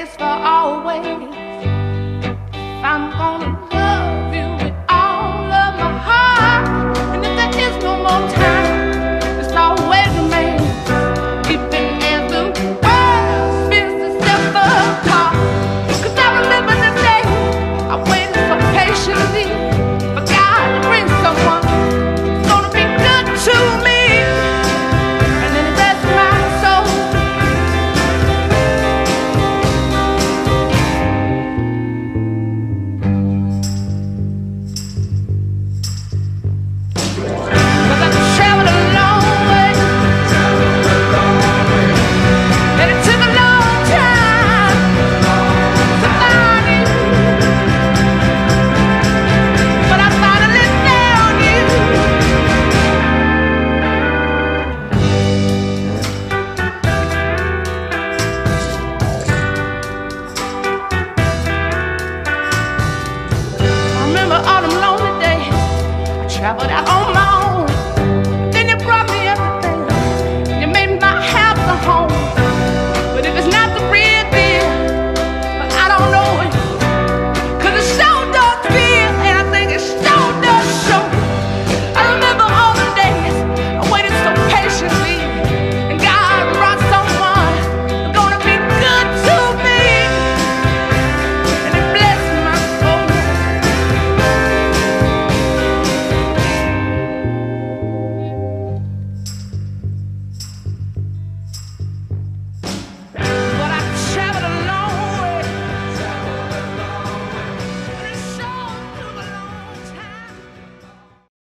is for always. Ahora